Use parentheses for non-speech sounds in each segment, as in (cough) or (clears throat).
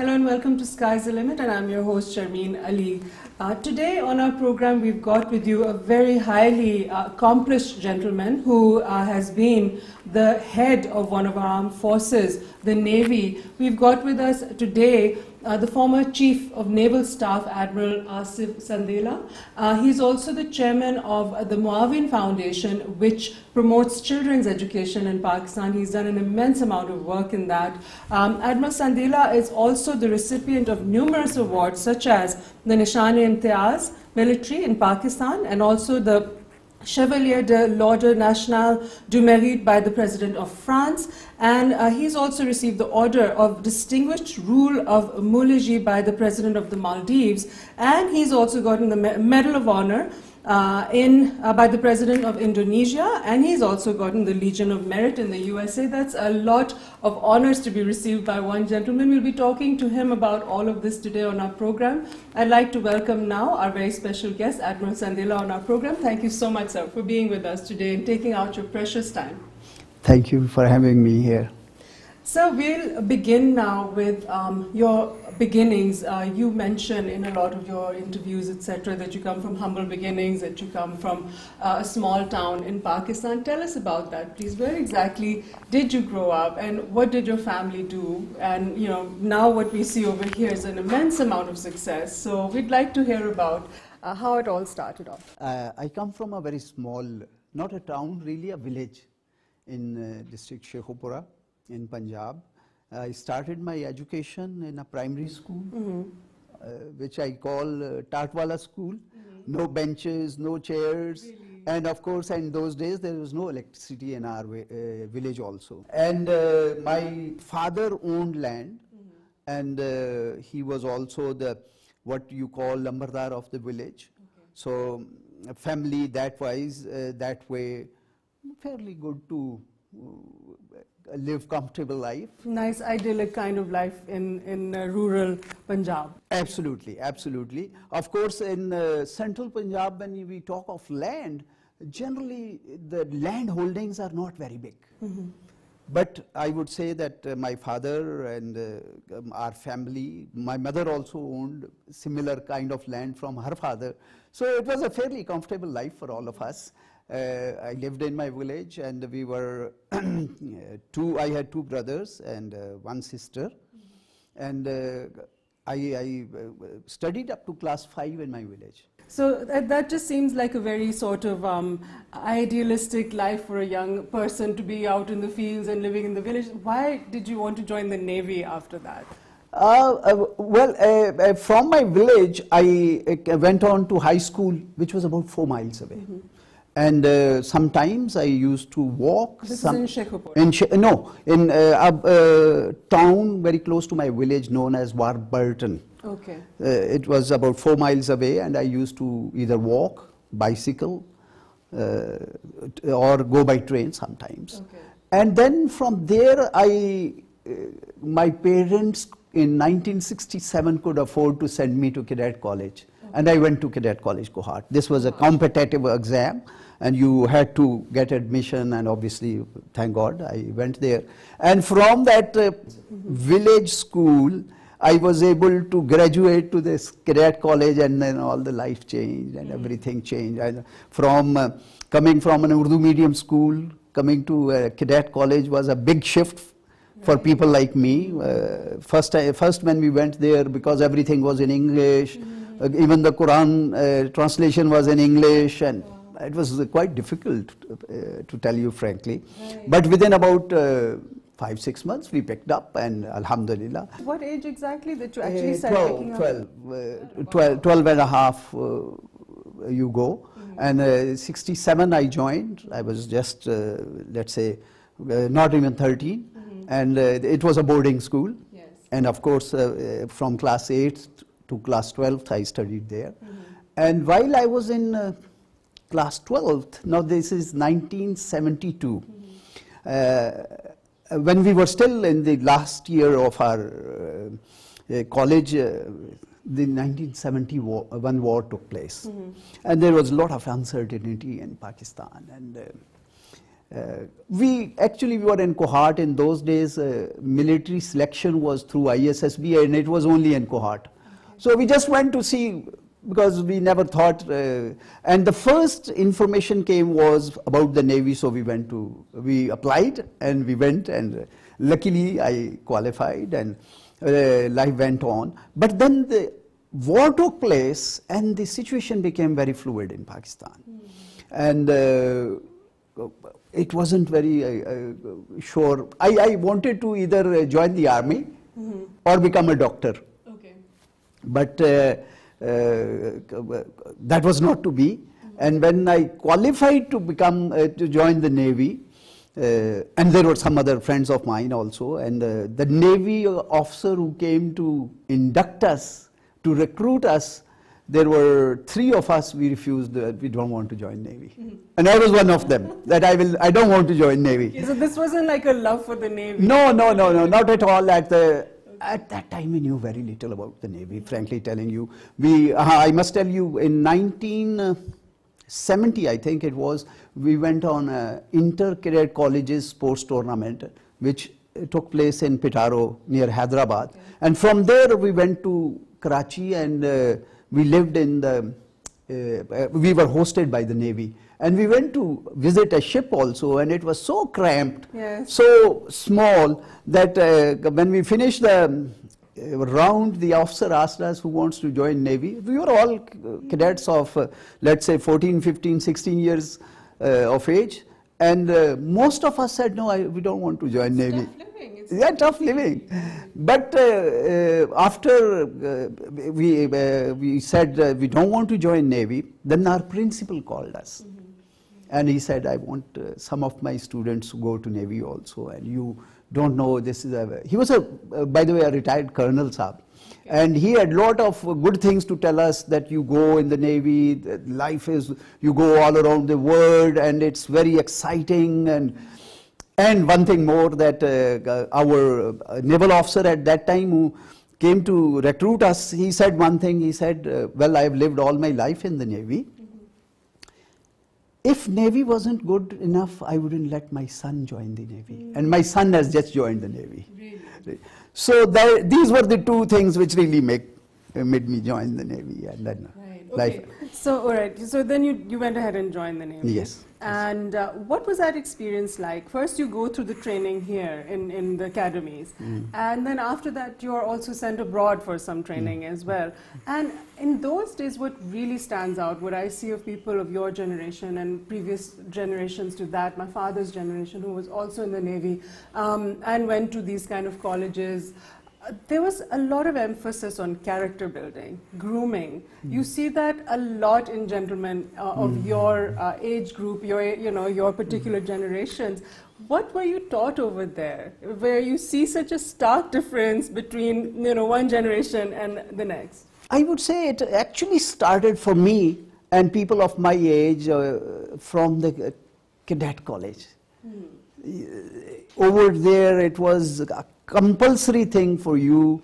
Hello and welcome to Sky's the Limit, and I'm your host Sharmeen Ali. Uh, today on our program, we've got with you a very highly uh, accomplished gentleman who uh, has been the head of one of our armed forces, the Navy. We've got with us today uh, the former Chief of Naval Staff, Admiral Asif Sandila. Uh, he's also the chairman of the Muawin Foundation, which promotes children's education in Pakistan. He's done an immense amount of work in that. Um, Admiral Sandila is also the recipient of numerous awards, such as the Nishan-e-Imtiaz military in Pakistan and also the Chevalier de l'Ordre National du Mérite by the President of France, and uh, he's also received the Order of Distinguished Rule of Muliji by the President of the Maldives, and he's also gotten the Medal of Honor uh, in, uh, by the President of Indonesia, and he's also gotten the Legion of Merit in the USA. That's a lot of honors to be received by one gentleman. We'll be talking to him about all of this today on our program. I'd like to welcome now our very special guest, Admiral Sandila, on our program. Thank you so much, sir, for being with us today and taking out your precious time. Thank you for having me here. So we'll begin now with um, your beginnings. Uh, you mention in a lot of your interviews, etc., that you come from humble beginnings, that you come from uh, a small town in Pakistan. Tell us about that, please. Where exactly did you grow up, and what did your family do? And you know, now what we see over here is an immense amount of success. So we'd like to hear about uh, how it all started off. Uh, I come from a very small, not a town, really a village in uh, district Sheikhupura in Punjab. I started my education in a primary school, mm -hmm. uh, which I call uh, Tatwala school. Mm -hmm. No benches, no chairs. Really? And of course, in those days, there was no electricity in our uh, village also. And uh, my father owned land, mm -hmm. and uh, he was also the what you call lambardar of the village. Okay. So family that wise, uh, that way, fairly good to live comfortable life. Nice idyllic kind of life in, in uh, rural Punjab. Absolutely, absolutely. Of course, in uh, central Punjab, when we talk of land, generally the land holdings are not very big. Mm -hmm. But I would say that uh, my father and uh, um, our family, my mother also owned similar kind of land from her father. So it was a fairly comfortable life for all of us. Uh, I lived in my village and we were (clears throat) two, I had two brothers and uh, one sister. Mm -hmm. And uh, I, I studied up to class five in my village. So that, that just seems like a very sort of um, idealistic life for a young person to be out in the fields and living in the village. Why did you want to join the Navy after that? Uh, uh, well, uh, from my village, I went on to high school, which was about four miles away. Mm -hmm. And uh, sometimes I used to walk. This some, is in Sheikhupur? In She no, in uh, a uh, town very close to my village known as Warburton. Okay. Uh, it was about four miles away and I used to either walk, bicycle, uh, or go by train sometimes. Okay. And then from there, I, uh, my parents in 1967 could afford to send me to cadet college. And I went to cadet college Kohat. This was a competitive exam and you had to get admission and obviously thank God I went there and from that uh, village school I was able to graduate to this cadet college and then all the life changed and everything changed and from uh, coming from an Urdu medium school coming to a cadet college was a big shift for people like me. Uh, first, uh, first when we went there because everything was in English, uh, even the Quran uh, translation was in English and it was quite difficult uh, to tell you frankly. Right. But within about uh, five, six months, we picked up and alhamdulillah. What age exactly that you actually uh, started 12, picking 12, uh, 12, 12 and a half uh, you go. Mm -hmm. And uh, 67 I joined. I was just, let's say, not even 13. Mm -hmm. And it was a boarding school. Yes. And of course, from class 8 to class 12, I studied there. Mm -hmm. And while I was in class 12th. Now this is 1972. Uh, when we were still in the last year of our uh, uh college, uh, the 1971 war took place. Mm -hmm. And there was a lot of uncertainty in Pakistan. And uh, uh, we actually we were in Kohat in those days. Uh, military selection was through ISSB, and it was only in Kohat. So we just went to see because we never thought. Uh, and the first information came was about the navy, so we went to we applied and we went, and luckily I qualified, and uh, life went on. But then the war took place, and the situation became very fluid in Pakistan, mm. and uh, it wasn't very uh, uh, sure. I, I, wanted to either join the army mm -hmm. or become a doctor. But uh, uh, that was not to be. And when I qualified to become uh, to join the navy, and there were some other friends of mine also, and the navy officer who came to induct us, to recruit us, there were three of us we refused that we don't want to join navy mm -hmm. and i was one of them (laughs) that i will i don't want to join navy okay, so this wasn't like a love for the navy no no no no not at all at the at that time we knew very little about the navy frankly telling you we uh, i must tell you in 1970 i think it was we went on a inter cadet colleges sports tournament which took place in petaro near hyderabad okay. and from there we went to karachi and uh, we lived in the, uh, we were hosted by the Navy. And we went to visit a ship also, and it was so cramped, yes. so small, that uh, when we finished the uh, round, the officer asked us who wants to join Navy. We were all cadets of, uh, let's say, 14, 15, 16 years uh, of age. And uh, most of us said, no, I, we don't want to join it's Navy. Tough living. It's yeah, tough (laughs) living. But uh, uh, after uh, we, uh, we said uh, we don't want to join Navy, then our principal called us. Mm -hmm. And he said, I want some of my students to go to Navy also. And you don't know, this is a, he was a, by the way, a retired colonel, Saab. And he had a lot of good things to tell us that you go in the Navy, life is, you go all around the world and it's very exciting. And, and one thing more that uh, our uh, naval officer at that time who came to recruit us, he said one thing, he said, uh, well, I've lived all my life in the Navy. If Navy wasn't good enough, I wouldn't let my son join the Navy. Mm. And my son has just joined the Navy. Really? So that, these were the two things which really make, uh, made me join the Navy. And then right. okay. So, all right. So then you, you went ahead and joined the Navy. Yes. And uh, what was that experience like? First, you go through the training here in, in the academies, mm. and then after that, you are also sent abroad for some training mm. as well. And in those days, what really stands out, what I see of people of your generation and previous generations to that, my father's generation, who was also in the Navy um, and went to these kind of colleges, there was a lot of emphasis on character building, grooming. Mm. You see that a lot in gentlemen uh, of mm. your uh, age group, your you know your particular mm. generations. What were you taught over there, where you see such a stark difference between you know one generation and the next? I would say it actually started for me and people of my age uh, from the cadet college. Hmm. Over there, it was compulsory thing for you,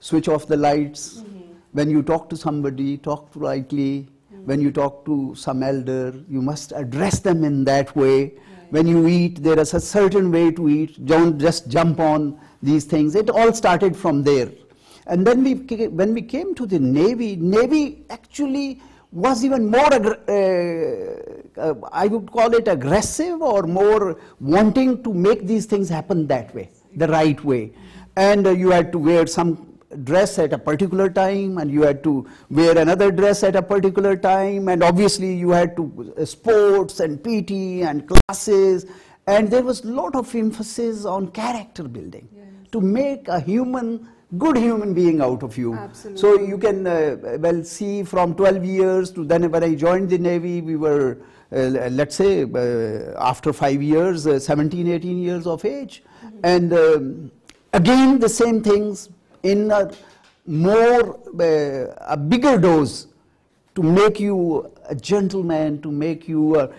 switch off the lights. Mm -hmm. When you talk to somebody, talk politely. Mm -hmm. When you talk to some elder, you must address them in that way. Right. When you eat, there is a certain way to eat. Don't just jump on these things. It all started from there. And then we, when we came to the Navy, Navy actually was even more, uh, uh, I would call it aggressive or more wanting to make these things happen that way the right way. And uh, you had to wear some dress at a particular time and you had to wear another dress at a particular time and obviously you had to uh, sports and PT and classes and there was a lot of emphasis on character building yes. to make a human good human being out of you. Absolutely. So you can uh, well see from 12 years to then when I joined the Navy, we were, uh, let's say, uh, after five years, uh, 17, 18 years of age. And um, again, the same things in a more, uh, a bigger dose to make you a gentleman, to make you a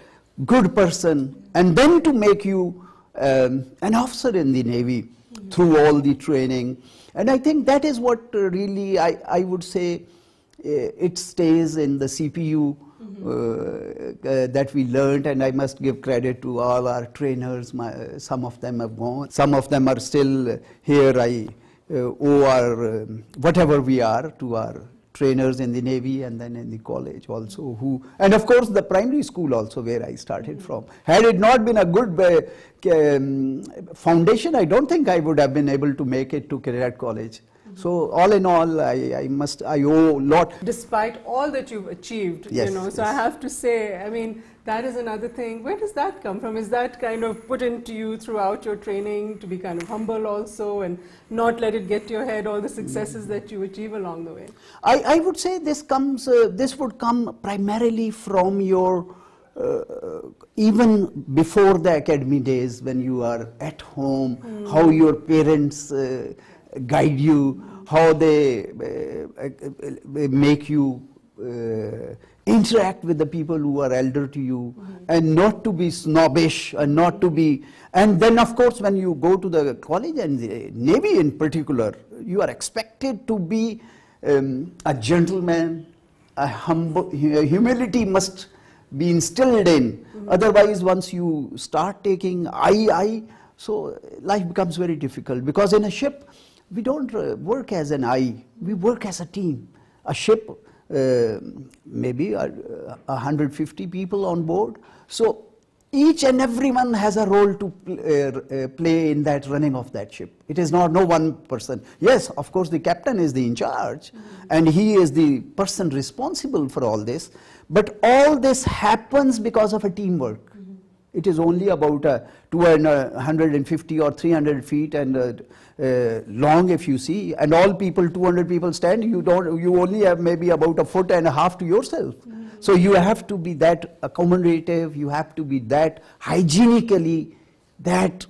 good person, and then to make you um, an officer in the Navy mm -hmm. through all the training. And I think that is what uh, really, I, I would say, uh, it stays in the CPU uh, uh, that we learned, and I must give credit to all our trainers. My, some of them have gone, some of them are still here. I uh, owe our um, whatever we are to our trainers in the Navy and then in the college also who, and of course the primary school also where I started from. Had it not been a good uh, um, foundation, I don't think I would have been able to make it to Cadet College. So all in all, I, I must, I owe a lot. Despite all that you've achieved, yes, you know, so yes. I have to say, I mean, that is another thing. Where does that come from? Is that kind of put into you throughout your training to be kind of humble also and not let it get to your head all the successes that you achieve along the way? I, I would say this comes, uh, this would come primarily from your, uh, even before the academy days when you are at home, mm. how your parents uh, guide you, how they uh, uh, make you uh, interact with the people who are elder to you mm -hmm. and not to be snobbish and not to be and then of course when you go to the college and the navy in particular you are expected to be um, a gentleman a humble humility must be instilled in mm -hmm. otherwise once you start taking i i so life becomes very difficult because in a ship we don't uh, work as an I, we work as a team. A ship, uh, maybe uh, 150 people on board. So each and everyone has a role to pl uh, uh, play in that running of that ship. It is not no one person. Yes, of course, the captain is the in charge, mm -hmm. and he is the person responsible for all this. But all this happens because of a teamwork. Mm -hmm. It is only about uh, 250 or 300 feet and uh, long if you see and all people 200 people stand you don't you only have maybe about a foot and a half to yourself. Mm. So you have to be that accommodative you have to be that hygienically that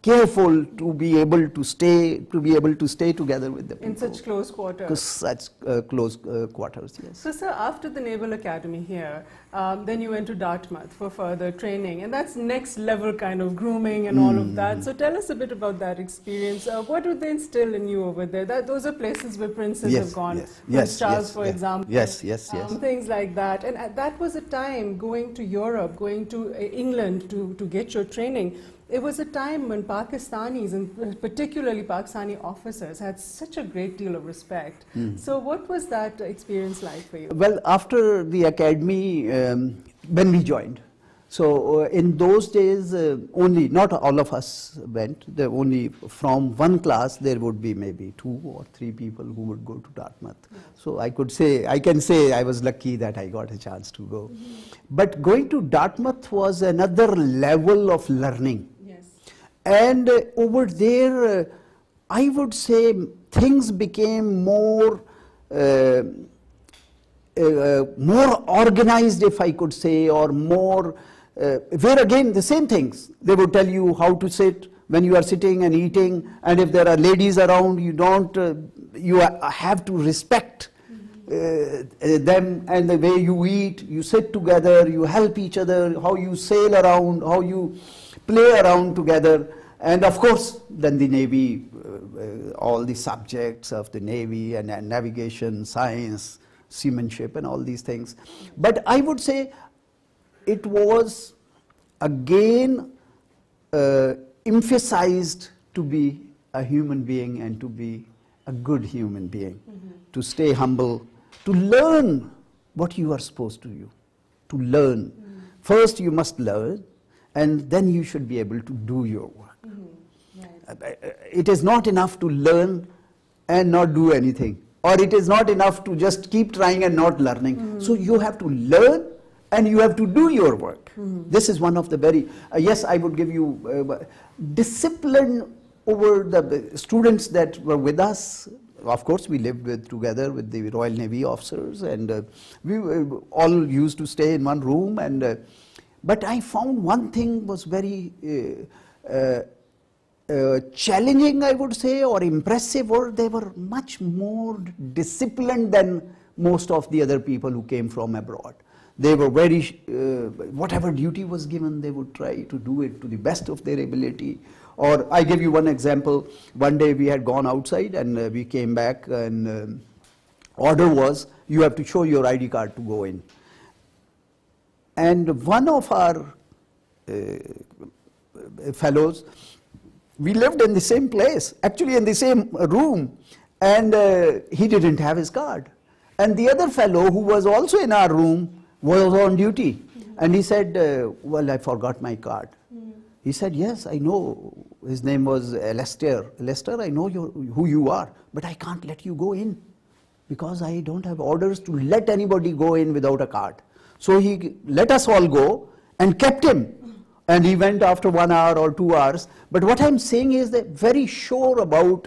careful to be able to stay to be able to stay together with the people. In such close quarters. Such uh, close uh, quarters, yes. So, sir, after the Naval Academy here, um, then you went to Dartmouth for further training, and that's next level kind of grooming and mm. all of that. So, tell us a bit about that experience. Uh, what did they instill in you over there? That, those are places where princes yes, have gone. Yes, yes, Charles, yes, for yes, example. Yes, yes, yes. Um, things like that, and uh, that was a time going to Europe, going to uh, England to to get your training it was a time when Pakistanis, and particularly Pakistani officers, had such a great deal of respect. Mm. So, what was that experience like for you? Well, after the academy, um, when we joined, so uh, in those days, uh, only not all of us went. There only from one class there would be maybe two or three people who would go to Dartmouth. Yeah. So I could say I can say I was lucky that I got a chance to go. Mm -hmm. But going to Dartmouth was another level of learning. And uh, over there, uh, I would say things became more, uh, uh more organized, if I could say, or more, uh, where again the same things. They would tell you how to sit when you are sitting and eating, and if there are ladies around, you don't, uh, you have to respect them and the way you eat, you sit together, you help each other, how you sail around, how you play around together. And of course, then the Navy, uh, all the subjects of the Navy and, and, navigation, science, seamanship, and all these things. But I would say it was again uh, emphasized to be a human being and to be a good human being, mm -hmm. to stay humble, to learn what you are supposed to do, to learn. Mm -hmm. First, you must learn, and then you should be able to do your work. Uh, it is not enough to learn and not do anything or it is not enough to just keep trying and not learning mm -hmm. so you have to learn and you have to do your work mm -hmm. this is one of the very uh, yes i would give you uh, discipline over the students that were with us of course we lived with together with the royal navy officers and uh, we uh, all used to stay in one room and uh, but i found one thing was very uh, challenging, I would say, or impressive, or they were much more disciplined than most of the other people who came from abroad. They were very, uh, whatever duty was given, they would try to do it to the best of their ability. Or I give you one example. One day we had gone outside and uh, we came back and uh, order was, you have to show your ID card to go in. And one of our uh, fellows, we lived in the same place, actually in the same room, and uh, he didn't have his card. And the other fellow who was also in our room was on duty. Mm -hmm. And he said, uh, well, I forgot my card. Mm. He said, yes, I know. His name was Lester. Lester, I know who you are, but I can't let you go in because I don't have orders to let anybody go in without a card. So he let us all go and kept him. And he went after one hour or two hours. But what I'm saying is that very sure about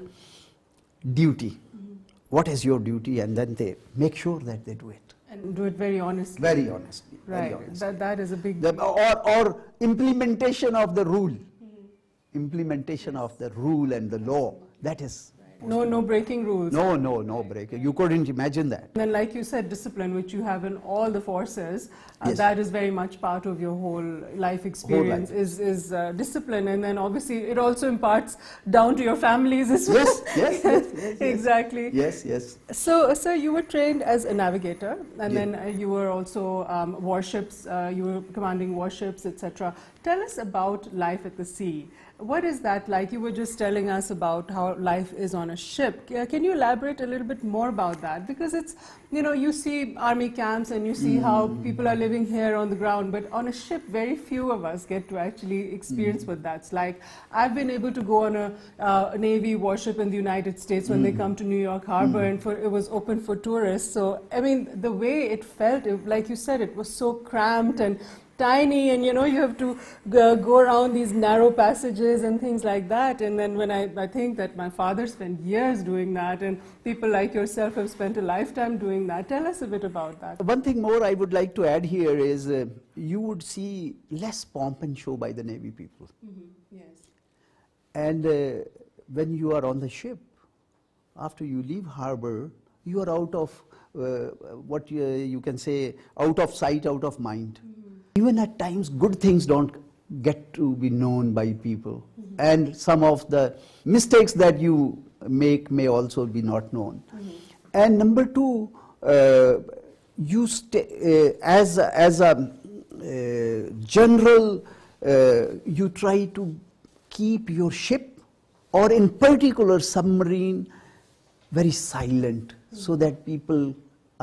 duty. Mm-hmm. What is your duty? And then they make sure that they do it. And do it very honestly. Very honestly. Right. Very honestly. That, that is a big. The, or, or implementation of the rule. Mm-hmm. Implementation of the rule and the law. That is no, no breaking rules. No, no, no breaking. You couldn't imagine that. And then, like you said, discipline, which you have in all the forces, uh, yes. that is very much part of your whole life experience. Whole life. Is is uh, discipline, and then obviously it also imparts down to your families as well. Yes, yes, yes, yes (laughs) exactly. Yes, yes. So, sir, you were trained as a navigator, and then uh, you were also um, warships. Uh, you were commanding warships, etc. Tell us about life at the sea. What is that like? You were just telling us about how life is on a ship. Can you elaborate a little bit more about that? Because it's, you know, you see army camps and you see mm. how people are living here on the ground, but on a ship, very few of us get to actually experience mm. what that's like. I've been able to go on a, uh, Navy warship in the United States when mm. they come to New York Harbor mm. and for, it was open for tourists. So, I mean, the way it felt, it, like you said, it was so cramped and tiny and you know you have to go, go, around these narrow passages and things like that. And then when I, I think that my father spent years doing that and people like yourself have spent a lifetime doing that. Tell us a bit about that. One thing more i would like to add here is uh, you would see less pomp and show by the navy people. Mm -hmm. yes. And uh, when you are on the ship after you leave harbor you are out of uh, what you, you, can say out of sight out of mind. Mm -hmm even at times good things don't get to be known by people. Mm -hmm. And some of the mistakes that you make may also be not known. Mm -hmm. And number two, uh, you uh, as, a, as a uh, general, uh, you try to keep your ship or in particular submarine very silent mm -hmm. so that people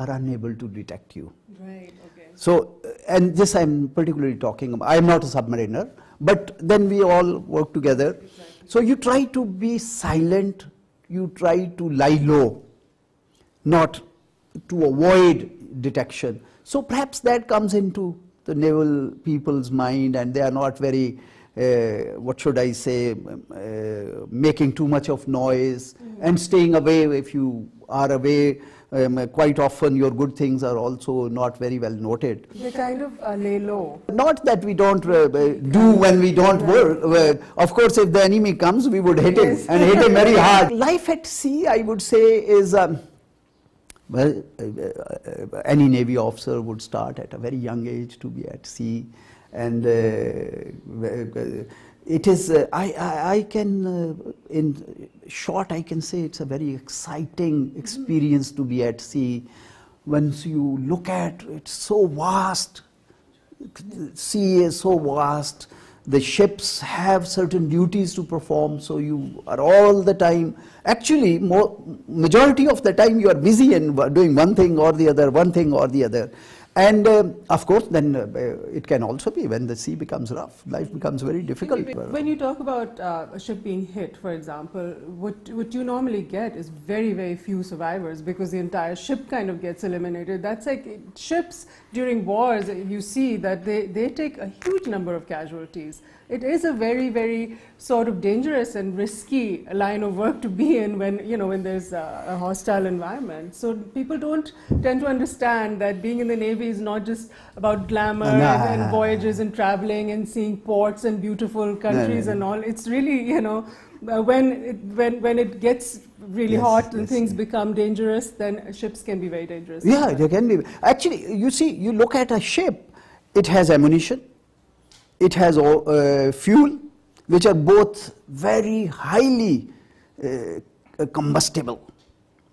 are unable to detect you. Right. So, and this I'm particularly talking about, I'm not a submariner, but then we all work together. Exactly. So you try to be silent, you try to lie low, not to avoid detection. So perhaps that comes into the naval people's mind and they are not very, uh, what should I say, uh, making too much of noise mm -hmm. and staying away if you are away um, quite often your good things are also not very well noted. They kind of uh, lay low. Not that we don't uh, uh do when we don't work. Uh, of course, if the enemy comes, we would hit yes. him and hit him very (laughs) hard. Life at sea, I would say, is. Um, well, uh, uh, any Navy officer would start at a very young age to be at sea, and it is, uh, I, I, I, can, uh, in short, I can say it's a very exciting experience to be at sea. Once you look at it's so vast, the sea is so vast, the ships have certain duties to perform, so you are all the time, actually, more, majority of the time you are busy and doing one thing or the other, one thing or the other. And uh, of course, then uh, it can also be when the sea becomes rough, life becomes very difficult. When you talk about uh, a ship being hit, for example, what, what you normally get is very, very few survivors because the entire ship kind of gets eliminated. That's like ships during wars, you see that they, they take a huge number of casualties it is a very, very sort of dangerous and risky line of work to be in when, you know, when there's a, hostile environment. So people don't tend to understand that being in the Navy is not just about glamour and voyages and traveling and seeing ports and beautiful countries and all. It's really, you know, uh, when, it, when, when it gets really yes, hot and yes, things yes. become dangerous, then ships can be very dangerous. Yeah, they can be. Actually, you see, you look at a ship, it has ammunition, it has uh, fuel which are both very highly uh, combustible.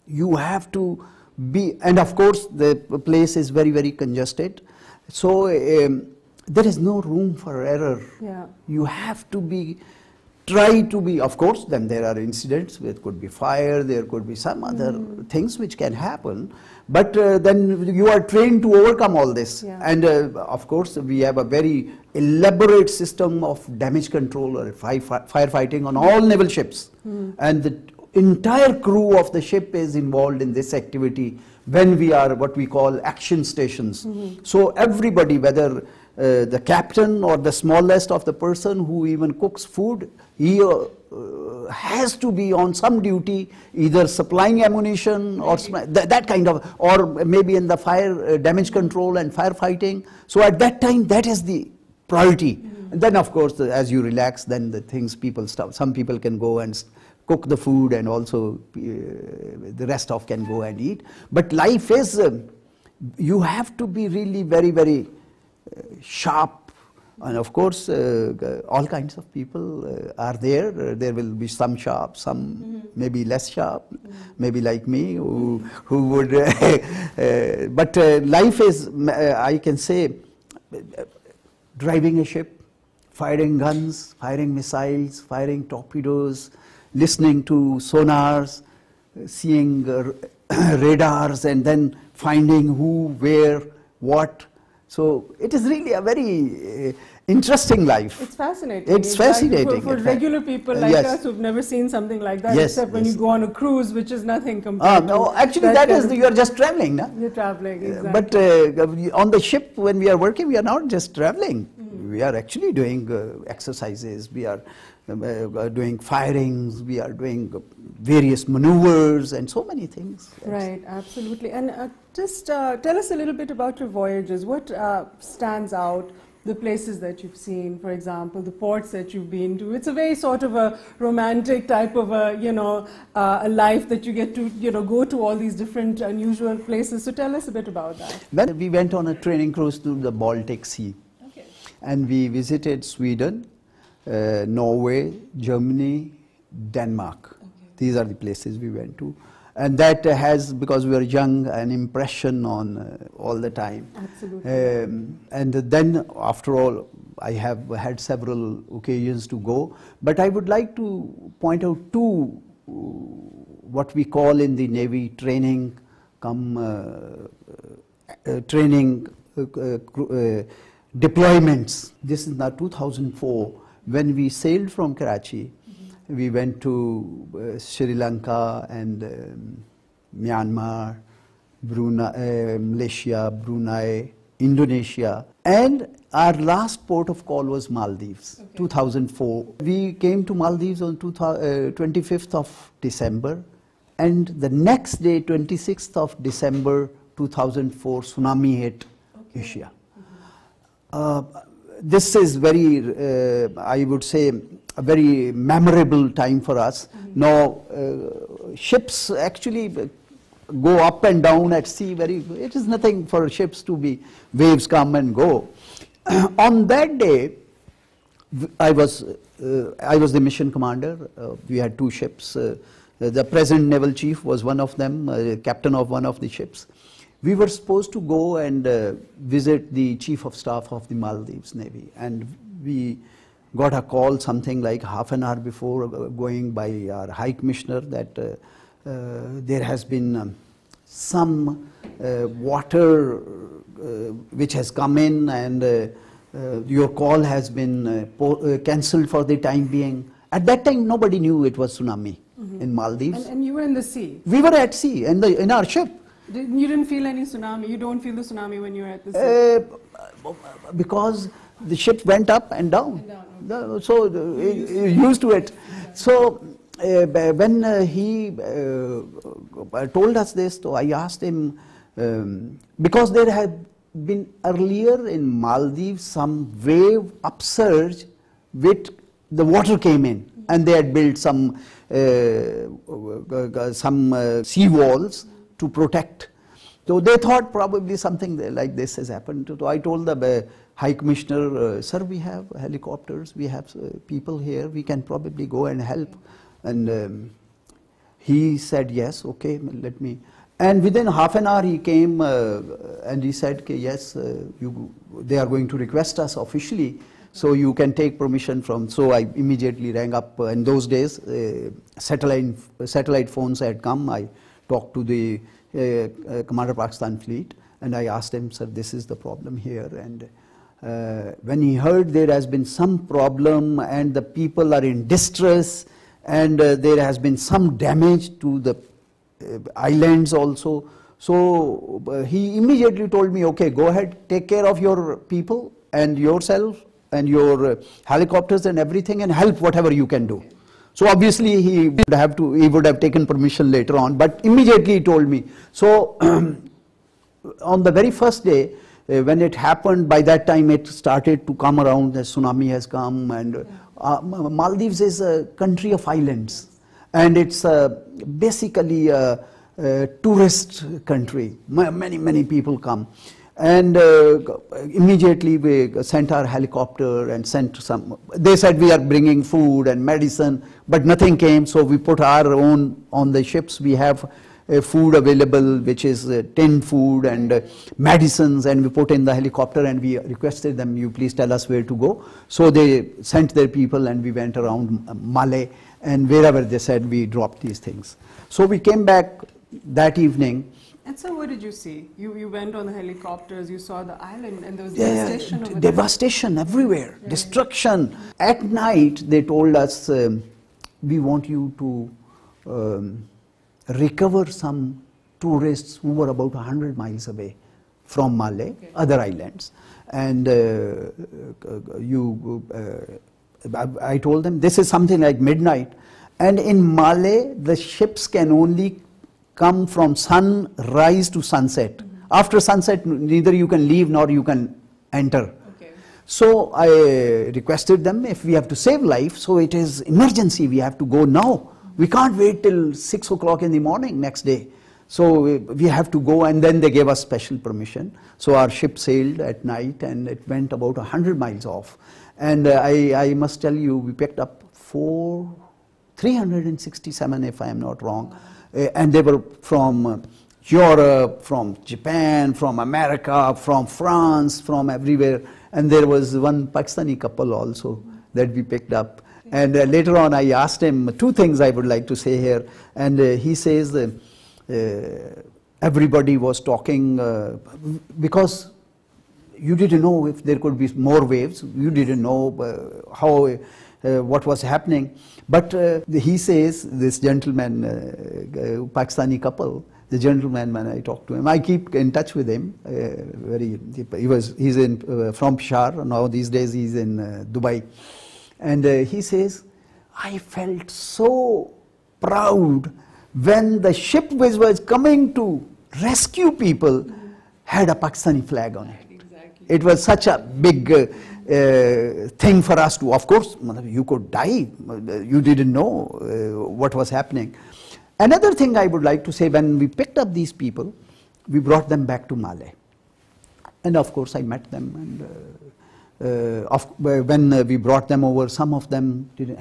You have to be, and of course the place is very, very congested. So um, there is no room for error. Yeah. You have to be, try to be, of course, then there are incidents, there could be fire, there could be some other Mm. things which can happen, but uh, then you are trained to overcome all this. Yeah. And uh, of course, we have a very elaborate system of damage control or fire, firefighting on all naval ships. Mm. And the entire crew of the ship is involved in this activity when we are what we call action stations. Mm-hmm. So everybody, whether uh, the captain or the smallest of the person who even cooks food, he uh, uh, has to be on some duty, either supplying ammunition or th- that kind of, or maybe in the fire uh, damage control and firefighting. So at that time, that is the priority. And then, of course, the, as you relax, then the things people stop. Some people can go and cook the food, and also uh, the rest of can go and eat. But life is, um, you have to be really very, very uh, sharp. And of course, uh, all kinds of people uh, are there. Uh, there will be some sharp, some maybe less sharp, maybe like me, who, who would. (laughs) uh, but uh, life is, I can say, driving a ship, firing guns, firing missiles, firing torpedoes, listening to sonars, uh, seeing uh, (coughs) radars, and then finding who, where, what. So it is really a very uh, interesting life. It's fascinating. It's fact, fascinating, For, for in regular people like Yes. us who've never seen something like that, Yes, except when yes. you go on a cruise, which is nothing Ah, compared no, to actually, that kind is, of- you are just traveling, no? You're traveling, exactly. But uh, on the ship, when we are working, we are not just traveling. Mm-hmm. We are actually doing uh, exercises. We are uh, doing firings. We are doing uh, various maneuvers and so many things. Right, absolutely. And uh, just uh, tell us a little bit about your voyages. What uh, stands out? The places that you've seen, for example, the ports that you've been to. It's a very sort of a romantic type of a, you know, uh, a life that you get to, you know, go to all these different unusual places. So tell us a bit about that. When we went on a training cruise to the Baltic Sea, Okay. and we visited Sweden, uh, Norway, Germany, Denmark. These are the places we went to. And that uh, has, because we were young, an impression on uh, all the time. Absolutely. Um, and then, after all, I have had several occasions to go. But I would like to point out two, uh, what we call in the Navy training, come uh, uh, training uh, uh, uh, deployments. This is now 2004 when we sailed from Karachi. We went to uh, Sri Lanka and um, Myanmar, Brunei, uh, Malaysia, Brunei, Indonesia, and our last port of call was Maldives, 2004. We came to Maldives on 2000 uh, 25th of December, and the next day, 26th of December 2004, tsunami hit Asia. Uh, this is very, uh, I would say, a very memorable time for us. Now, uh, ships actually go up and down at sea. Very, it is nothing for ships to be waves come and go. (clears throat) On that day, I was uh, I was the mission commander. Uh, we had two ships. Uh, the present naval chief was one of them, uh, captain of one of the ships. We were supposed to go and uh, visit the chief of staff of the Maldives Navy, and we got a call something like half an hour before uh, going by our high commissioner that uh, uh, there has been um, some uh, water uh, which has come in and uh, uh, your call has been uh, po- uh, cancelled for the time being. At that time, nobody knew it was tsunami in Maldives. And, and you were in the sea. we were at sea in, the, in our ship. You didn't feel any tsunami. You don't feel the tsunami when you're at the sea. Uh, because the ship went up and down. And down, The- So you're used to it. So uh, when uh, he uh, told us this, so I asked him um, because there had been earlier in Maldives some wave upsurge, which the water came in, and they had built some uh, some uh, sea walls to protect. So they thought probably something like this has happened. So I told the uh, High Commissioner, uh, sir, we have helicopters, we have uh, people here, we can probably go and help. And um, he said, yes, okay, let me. And within half an hour he came uh, and he said, yes, uh, you, they are going to request us officially, so you can take permission from. So I immediately rang up. In those days, uh, satellite, satellite phones had come. I talked to the uh, uh, Commander Pakistan Fleet and I asked him, sir, this is the problem here. And when he heard there has been some problem and the people are in distress and there has been some damage to the uh, islands also. So uh, he immediately told me, okay, go ahead, take care of your people and yourself and your uh, helicopters and everything and help whatever you can do. So obviously he would have to, he would have taken permission later on, but immediately he told me. So (clears throat) on the very first day, uh, when it happened, by that time it started to come around, the tsunami has come and uh, Maldives is a country of islands and it's uh, basically a, a, tourist country. Many, many people come. And uh, immediately we sent our helicopter and sent some, they said we are bringing food and medicine, but nothing came, so we put our own on the ships. We have uh, food available, which is uh, food and uh, medicines, and we put in the helicopter and we requested them, you please tell us where to go. So they sent their people and we went around Malé and wherever they said we dropped these things. So we came back that evening. And so what did you see? You, you went on the helicopters, you saw the island and there was yeah, devastation yeah, Devastation there. everywhere, yeah, destruction. At night they told us, um, we want you to um, recover some tourists who were about 100 miles away from Malé, okay. other islands. And uh, uh you uh, I told them this is something like midnight. And in Malé, the ships can only come from sunrise to sunset. Mm -hmm. After sunset, neither you can leave nor you can enter. Okay. So I requested them if we have to save life, so it is emergency, we have to go now. We can't wait till 6 o'clock in the morning next day. So we have to go and then they gave us special permission. So our ship sailed at night and it went about 100 miles off. And uh, I, I must tell you, we picked up four, 367 if I am not wrong. Uh, and they were from uh, Europe, from Japan, from America, from France, from everywhere. And there was one Pakistani couple also that we picked up. And uh, later on, I asked him two things I would like to say here. And uh, he says, uh, everybody was talking because you didn't know if there could be more waves. You didn't know uh, how, uh, what was happening. But uh, he says, this gentleman, uh, uh, Pakistani couple, the gentleman when I talk to him, I keep in touch with him. Uh, very, he was, he's in, from Peshawar, now these days he's in Dubai. And he says, I felt so proud when the ship which was coming to rescue people had a Pakistani flag on it. Exactly. It was such a big uh, uh, thing for us to, of course, you could die. You didn't know uh, what was happening. Another thing I would like to say, when we picked up these people, we brought them back to Malé. And of course, I met them. And uh, uh, of, when we brought them over, some of them didn't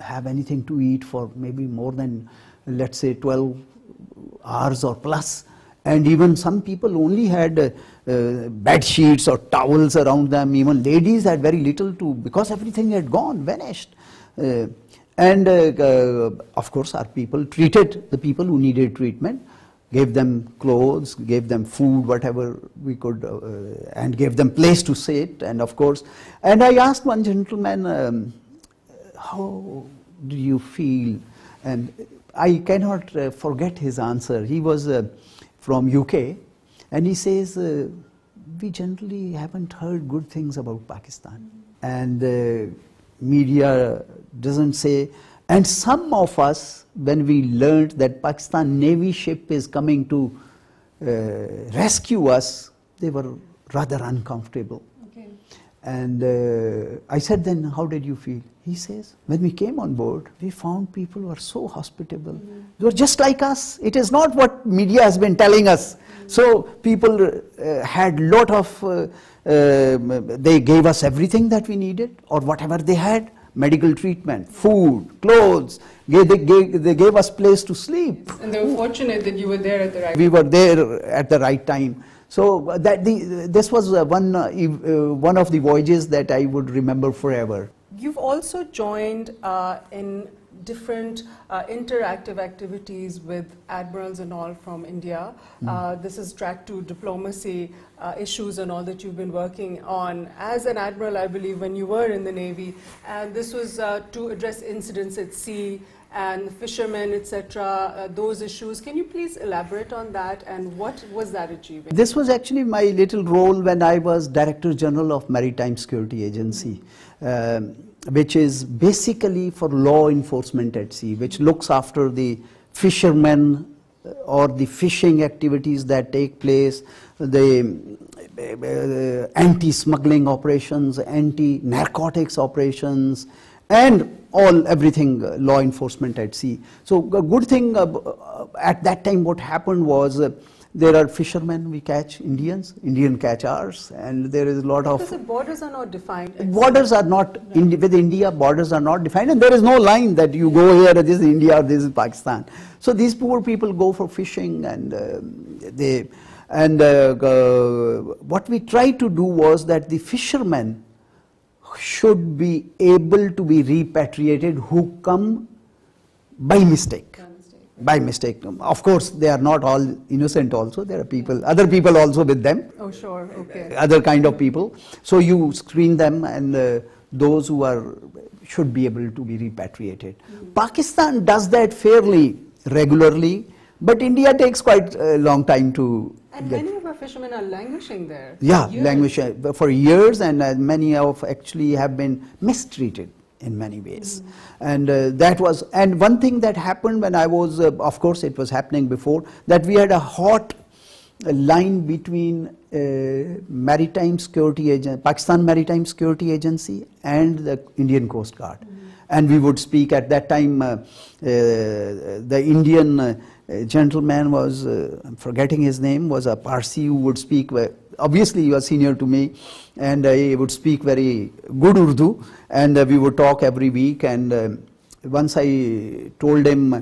have anything to eat for maybe more than, let's say, 12 hours or plus. And even some people only had uh, uh, bed sheets or towels around them. Even ladies had very little to, because everything had gone, vanished. Uh, and uh, uh, of course, our people treated the people who needed treatment, gave them clothes, gave them food, whatever we could, uh, and gave them place to sit. And of course, and I asked one gentleman, um, how do you feel? And I cannot forget his answer. He was from UK, and he says, uh, we generally haven't heard good things about Pakistan. And uh, media doesn't say, and some of us, when we learned that Pakistan Navy ship is coming to uh, rescue us, they were rather uncomfortable. Okay. And uh, I said, then how did you feel? He says, when we came on board, we found people who were so hospitable. Mm -hmm. They were just like us. It is not what media has been telling us. Mm -hmm. So people uh, had lot of, uh, uh, they gave us everything that we needed or whatever they had. medical treatment, food, clothes. They, they, gave, they gave us place to sleep. And they were fortunate that you were there at the right We were there at the right time. So that the, this was uh, one, uh, uh, one of the voyages that I would remember forever. You've also joined uh, in different uh, interactive activities with admirals and all from India. Hmm. Uh, this is track two diplomacy uh, issues and all that you've been working on as an admiral, I believe, when you were in the Navy. And this was uh, to address incidents at sea and fishermen, etc., uh, those issues. Can you please elaborate on that and what was that achieving? This was actually my little role when I was Director General of Maritime Security Agency, um, which is basically for law enforcement at sea, which looks after the fishermen uh, or the fishing activities that take place, the uh, anti-smuggling operations, anti-narcotics operations, and all everything uh, law enforcement at sea. So a good thing uh, uh, at that time what happened was uh, there are fishermen we catch Indians, Indian catch ours, and there is a lot Because of the borders are not defined. borders are not in, with India borders are not defined and there is no line that you go here this is India or this is Pakistan. So these poor people go for fishing and uh, they and uh, uh, what we tried to do was that the fishermen should be able to be repatriated who come by mistake. By mistake. by mistake. Of course they are not all innocent also. There are people other people also with them. Oh, sure, okay. other kind of people. So you screen them and uh, those who are should be able to be repatriated. Pakistan does that fairly regularly but india takes quite a long time to And get many of our fishermen are languishing there. for yeah, years. language uh, for years, and uh, many of actually have been mistreated in many ways. And uh, that was, and one thing that happened when I was, uh, of course, it was happening before, that we had a hot line between uh, Maritime Security Agency, Pakistan Maritime Security Agency, and the Indian Coast Guard. And we would speak at that time, uh, uh, the Indian uh, uh, gentleman was, uh, I'm forgetting his name, was a Parsi who would speak, obviously he was senior to me, and uh, he would speak very good Urdu, and uh, we would talk every week, and um once I told him, uh,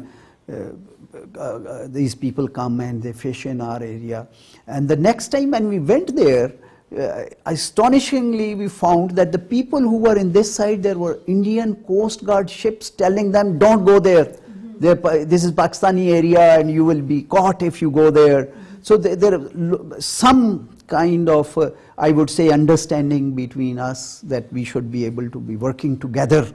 uh, uh, these people come and they fish in our area, and the next time when we went there, uh, astonishingly we found that the people who were in this side, there were Indian Coast Guard ships telling them, don't go there. This is Pakistani area and you will be caught if you go there. So there, there are some kind of, uh, I would say, understanding between us that we should be able to be working together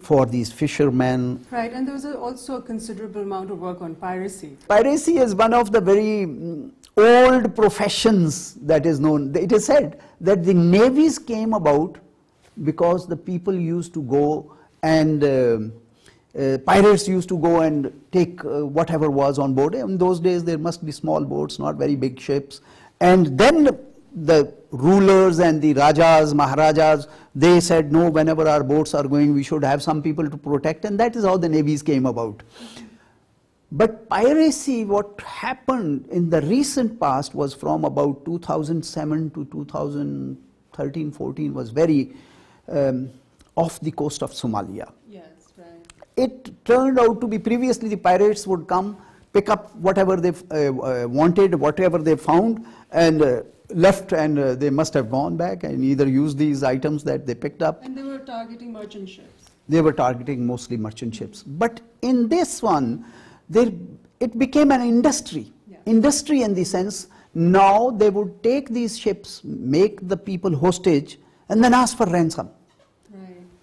for these fishermen. Right, and there was also a considerable amount of work on piracy. Piracy is one of the very mm, old professions that is known. It is said that the navies came about because the people used to go and um uh, pirates used to go and take uh, whatever was on board. In those days, there must be small boats, not very big ships. And then the rulers and the rajas, maharajas, they said, no, whenever our boats are going, we should have some people to protect. And that is how the navies came about. But piracy, what happened in the recent past was from about 2007 to 2013 14 was very um, off the coast of Somalia. It turned out to be previously the pirates would come, pick up whatever they uh, uh, wanted, whatever they found, and uh, left, and uh, they must have gone back and either used these items that they picked up And they were targeting merchant ships. they were targeting mostly merchant ships. But in this one, there, it became an industry. Yeah. Industry in the sense, now they would take these ships, make the people hostage, and then ask for ransom.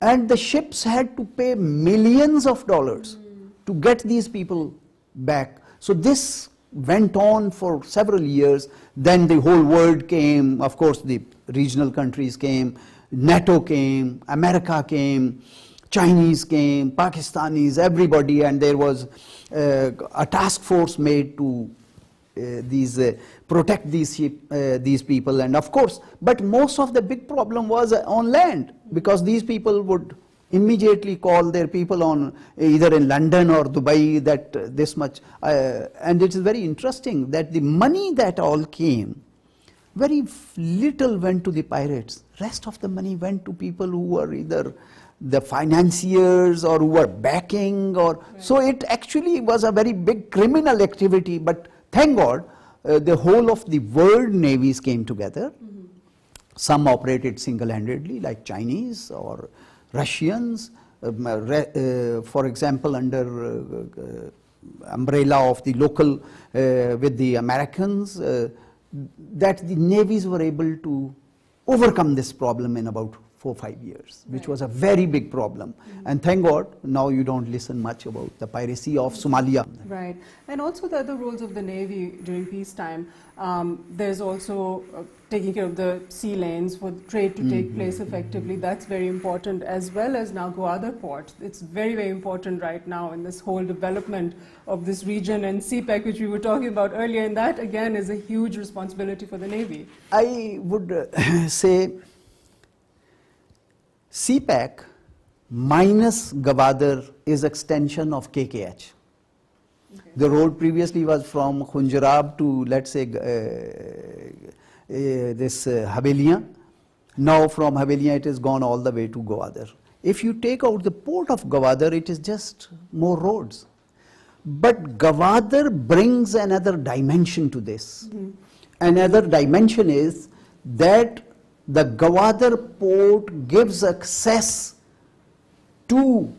And the ships had to pay millions of dollars to get these people back. So this went on for several years. Then the whole world came, of course, the regional countries came, NATO came, America came, Chinese came, Pakistanis, everybody, and there was uh, a task force made to uh, these uh, protect these uh, these people. And of course but most of the big problem was uh, on land because these people would immediately call their people on either in london or dubai that uh, this much uh, and it is very interesting that the money that all came very little went to the pirates. Rest of the money went to people who were either the financiers or who were backing or right. so it actually was a very big criminal activity but thank god uh, the whole of the world navies came together mm -hmm. Some operated single-handedly like chinese or russians um, uh, uh, for example under uh, uh, umbrella of the local uh, with the americans that the navies were able to overcome this problem in about four five years, which right. was a very big problem. Mm -hmm. And thank God, now you don't listen much about the piracy of Somalia. Right. And also the other roles of the Navy during peacetime. Um, there's also uh, taking care of the sea lanes for trade to take mm -hmm. place effectively. That's very important, as well as now Gwadar port. It's very, very important right now in this whole development of this region and CPEC, which we were talking about earlier. And that, again, is a huge responsibility for the Navy. I would uh, (laughs) say CPEC minus Gwadar is extension of KKH. Okay. The road previously was from Khunjerab to, let's say, uh, this uh, Havelian. Now from Havelian it has gone all the way to Gwadar. If you take out the port of Gwadar, it is just more roads. But Gwadar brings another dimension to this. Mm. Another dimension is that the Gwadar port gives access to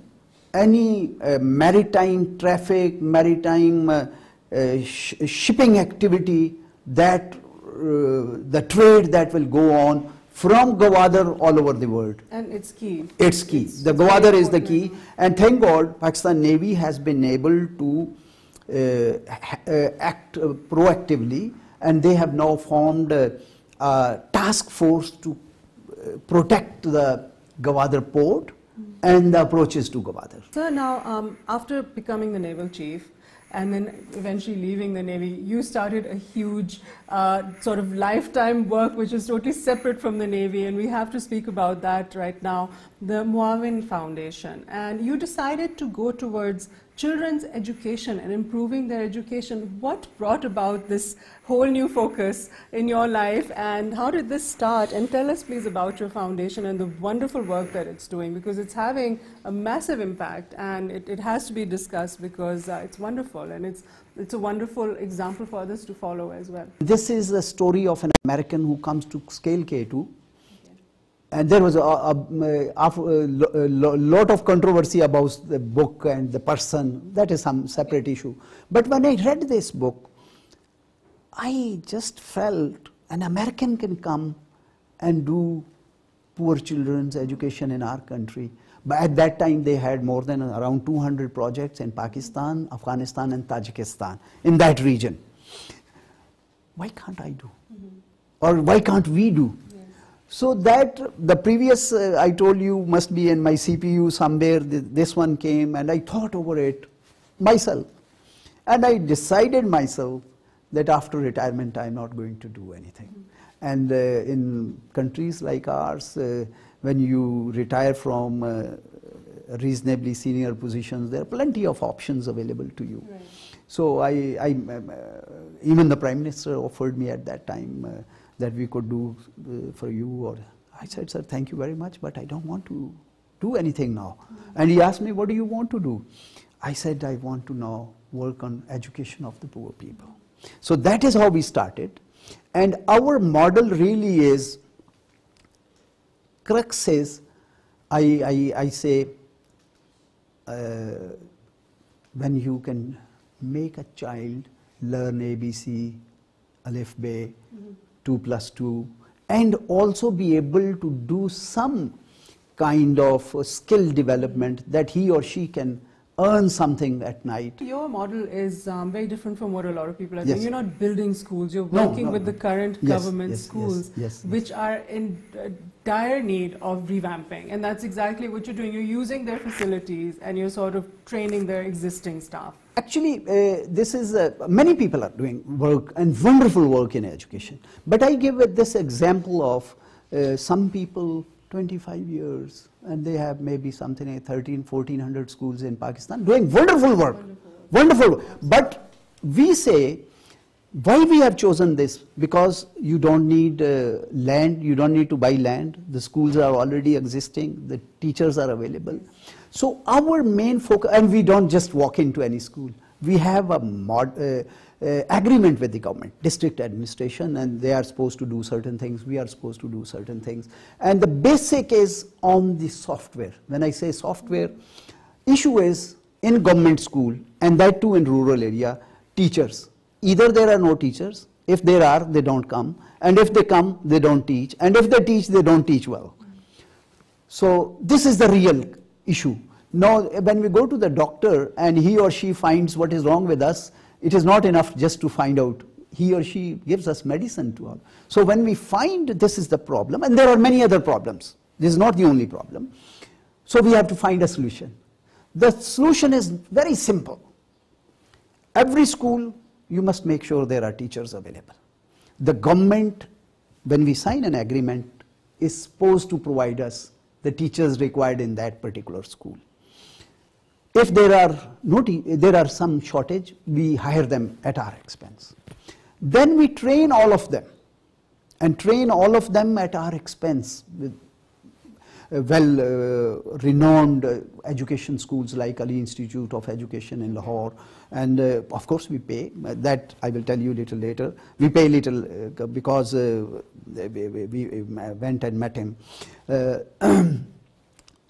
any uh, maritime traffic, maritime uh, uh, sh shipping activity that the trade that will go on from Gwadar all over the world. And it's key. It's key. It's the Gwadar is the key. And thank God, Pakistan Navy has been able to uh, uh, act proactively and they have now formed a task force to uh, protect the Gwadar port and the approaches to Gwadar. So now, um, after becoming the naval chief, and then eventually leaving the Navy, you started a huge uh, sort of lifetime work which is totally separate from the Navy, and we have to speak about that right now, the Moawin Foundation. And you decided to go towards children's education and improving their education. What brought about this whole new focus in your life and how did this start? And tell us please about your foundation and the wonderful work that it's doing because it's having a massive impact and it, it has to be discussed because uh, it's wonderful and it's, it's a wonderful example for others to follow as well. This is the story of an American who comes to scale K2 and there was a, a, a, a, lot of controversy about the book and the person. That is some separate issue. But when I read this book, I just felt an American can come and do poor children's education in our country. But at that time, they had more than around 200 projects in Pakistan, Afghanistan, and Tajikistan, in that region. Why can't I do? Mm -hmm. Or why can't we do? So that the previous uh, I told you must be in my CPU somewhere, this one came and I thought over it myself. And I decided myself that after retirement I'm not going to do anything. Mm -hmm. And uh, in countries like ours, uh, when you retire from uh, reasonably senior positions, there are plenty of options available to you. Right. So I, I uh, even the Prime Minister offered me at that time uh, that we could do uh, for you or I said, sir, thank you very much, but I don't want to do anything now. And he asked me, what do you want to do? I said, I want to now work on education of the poor people. So that is how we started. And our model really is, crux says, I, I, I say, uh, when you can make a child learn ABC, Alif Bay, mm -hmm 2 plus 2 and also be able to do some kind of skill development that he or she can earn something at night. Your model is um, very different from what a lot of people are yes. doing. You're not building schools, you're working no, with no. the current yes, government yes, schools, which are in uh, dire need of revamping. And that's exactly what you're doing. You're using their facilities and you're sort of training their existing staff. Actually, uh, this is, uh, many people are doing work and wonderful work in education. But I give this example of uh, some people 25 years and they have maybe something like 13, 1400 schools in Pakistan doing wonderful work. Wonderful. wonderful. But we say Why we have chosen this? Because you don't need uh, land, you don't need to buy land. The schools are already existing, the teachers are available. So our main focus, and we don't just walk into any school. We have a mod, uh, uh, agreement with the government, district administration, and they are supposed to do certain things. We are supposed to do certain things. And the basic is on the software. When I say software, issue is in government school, and that too in rural area, teachers either there are no teachers, if there are, they don't come, and if they come, they don't teach, and if they teach, they don't teach well. So this is the real issue. Now, when we go to the doctor and he or she finds what is wrong with us, it is not enough just to find out. He or she gives us medicine to all. So when we find this is the problem, and there are many other problems, this is not the only problem, so we have to find a solution. The solution is very simple. Every school you must make sure there are teachers available. The government, when we sign an agreement, is supposed to provide us the teachers required in that particular school. If there are, there are some shortage, we hire them at our expense. Then we train all of them and train all of them at our expense with well uh, renowned uh, education schools like Ali Institute of Education in Lahore. And uh, of course we pay. That I will tell you little later. We pay little because we, we, went and met him (clears throat)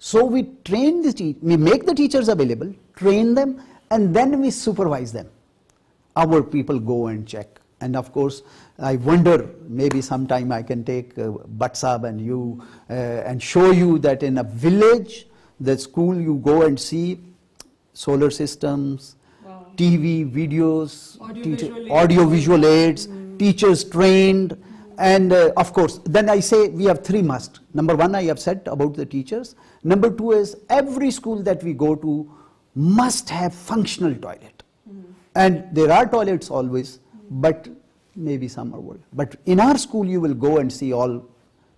so we train the we make the teachers available train them and then we supervise them our people go and check and of course I wonder maybe sometime I can take uh, Batsab and you uh, and show you that in a village, the school you go and see solar systems, wow. TV, videos, audio, teacher, visual, audio visual aids, mm. teachers trained, and uh, of course, then I say we have three must. Number one, I have said about the teachers. Number two is every school that we go to must have functional toilet. Mm. And there are toilets always, but maybe some are old. But in our school, you will go and see all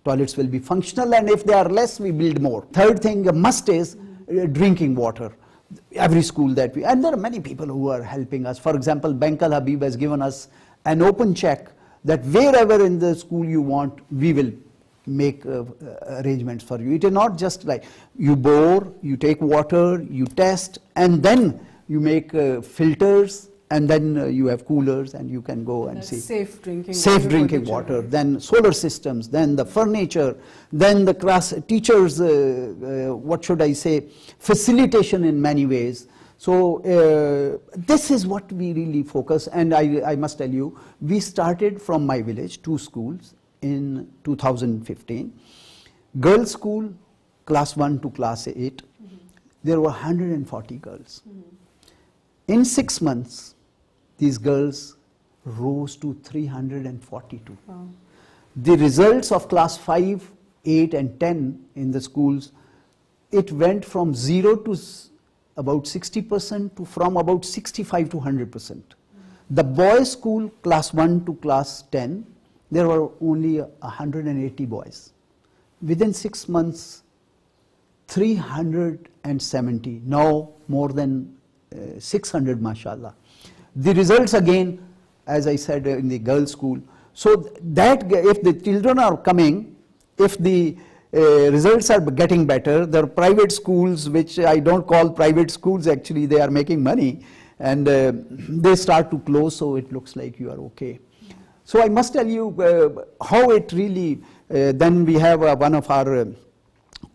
toilets will be functional, and if they are less, we build more. Third thing, a must is uh, drinking water. Every school that we, and there are many people who are helping us. For example, Bank Al Habib has given us an open check that wherever in the school you want, we will make uh, uh arrangements for you. It is not just like you bore, you take water, you test, and then you make uh, filters and then uh, you have coolers and you can go and That's see safe drinking water. safe water drinking water then solar systems then the furniture then the class teachers uh, uh, what should i say facilitation in many ways so uh, this is what we really focus and I, I must tell you we started from my village two schools in 2015 girls school class 1 to class 8 mm -hmm. there were 140 girls mm -hmm. in 6 months these girls rose to 342. Wow. The results of class 5, 8 and 10 in the schools, it went from 0 to about 60% to from about 65 to 100%. Mm. The boys school class 1 to class 10, there were only 180 boys. Within 6 months, 370, now more than uh, 600 mashallah. The results again, as I said in the girls' school, so that if the children are coming, if the uh, results are getting better, there are private schools which I don't call private schools actually, they are making money and uh, they start to close so it looks like you are okay. So I must tell you uh, how it really, uh, then we have uh, one of our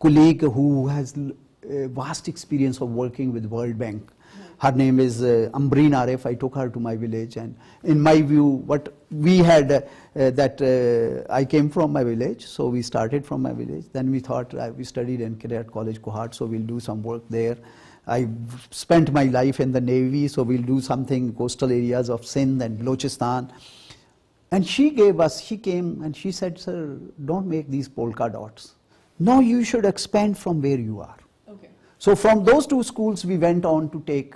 colleague who has vast experience of working with World Bank her name is uh, Ambreen Arif. I took her to my village, and in my view, what we had uh, that uh, I came from my village, so we started from my village. Then we thought uh, we studied in Cadet College Kohat, so we'll do some work there. I spent my life in the Navy, so we'll do something coastal areas of Sindh and Balochistan. And she gave us, she came and she said, Sir, don't make these polka dots. No, you should expand from where you are. Okay. So from those two schools, we went on to take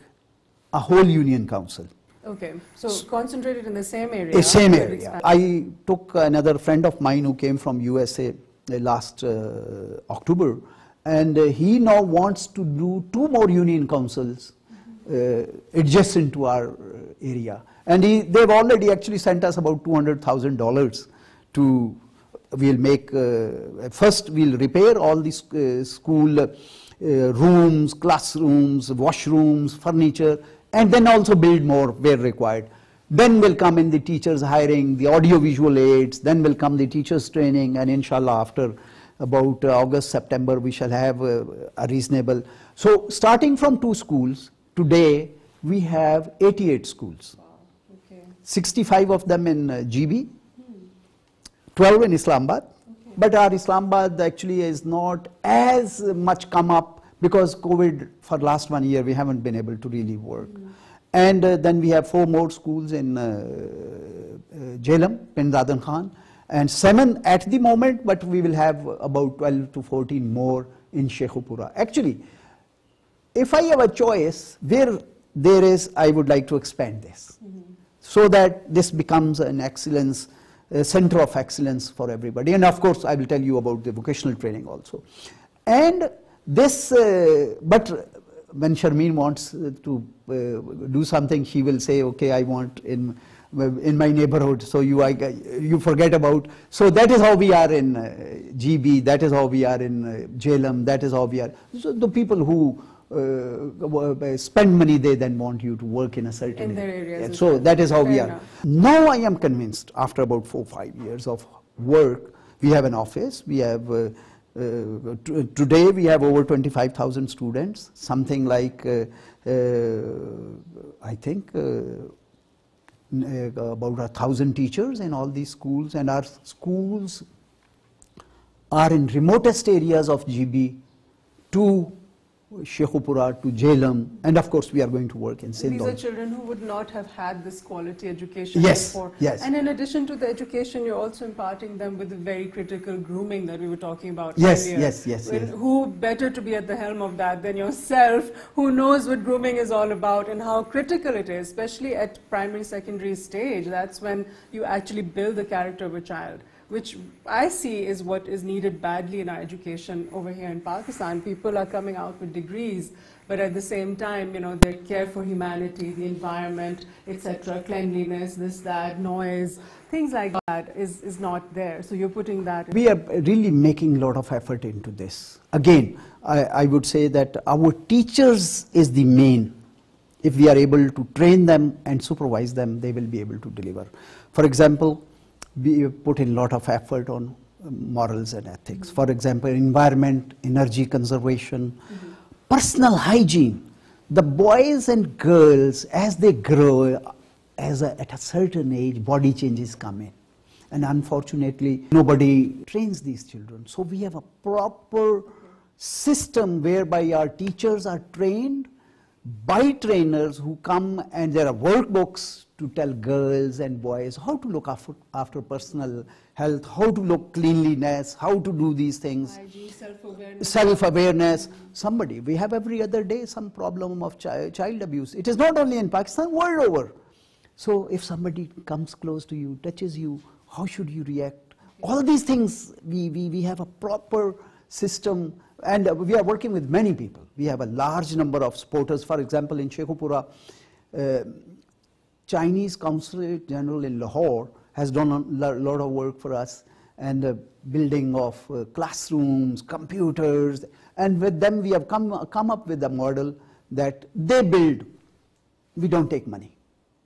a whole union council. Okay, so, so concentrated in the same area. The Same area. I took another friend of mine who came from USA uh, last uh, October, and uh, he now wants to do two more union councils uh, adjacent to our uh, area. And he, they've already actually sent us about $200,000 to, we'll make, uh, first we'll repair all these uh, school uh, rooms, classrooms, washrooms, furniture, and then also build more where required. Then will come in the teachers hiring, the audio visual aids, then will come the teachers training, and inshallah after about uh, August, September, we shall have uh, a reasonable. So starting from two schools, today we have 88 schools. Wow. Okay. 65 of them in uh, GB, 12 in Islamabad. Okay. But our Islamabad actually is not as much come up because COVID for last one year we haven't been able to really work. Mm. And uh, then we have four more schools in uh, uh, Jhelum, Pind Dadan Khan, and seven at the moment, but we will have about 12 to 14 more in Sheikhupura. Actually, if I have a choice, where there is, I would like to expand this Mm-hmm. so that this becomes an excellence, a center of excellence for everybody. And of course, I will tell you about the vocational training also. And this, uh, but when Sharmeen wants uh, to uh, do something, she will say, okay, I want in in my neighborhood, so you, I, you forget about. So that is how we are in uh, GB, that is how we are in uh, Jhelum, that is how we are. So the people who uh, spend money, they then want you to work in a certain In their areas Yeah, so well. that is how we are. enough. Now I am convinced, after about four, five years of work, we have an office, we have, uh, uh, today we have over 25,000 students, something like, uh, uh, I think, uh, uh, about a thousand teachers in all these schools, and our schools are in remotest areas of GB to Sheikhupura, to Jhelum, and of course we are going to work in Sindh These are children who would not have had this quality education Yes, before. yes. And in addition to the education, you're also imparting them with the very critical grooming that we were talking about Yes, earlier. yes, yes, yes. Who better to be at the helm of that than yourself, who knows what grooming is all about and how critical it is, especially at primary, secondary stage. That's when you actually build the character of a child which I see is what is needed badly in our education over here in Pakistan. People are coming out with degrees, but at the same time, you know, their care for humanity, the environment, etc., cleanliness, this, that, noise, things like that is, is not there. So you're putting that. We are really making a lot of effort into this. Again, I, I would say that our teachers is the main. If we are able to train them and supervise them, they will be able to deliver. For example, we put in a lot of effort on um, morals and ethics. For example, environment, energy conservation, personal hygiene. The boys and girls, as they grow, as a, at a certain age, body changes come in. And unfortunately, nobody trains these children. So we have a proper system whereby our teachers are trained by trainers who come and there are workbooks to tell girls and boys how to look after, after personal health, how to look cleanliness, how to do these things self-awareness. self-awareness. Somebody, we have every other day some problem of chi- child abuse. It is not only in Pakistan, world over. So if somebody comes close to you, touches you, how should you react? All these things, we, we, we have a proper system and uh, we are working with many people. We have a large number of supporters. For example, in Sheikhupura, uh, Chinese Consulate General in Lahore has done a lot of work for us and uh, building of uh, classrooms, computers, and with them we have come, come up with a model that they build. We don't take money.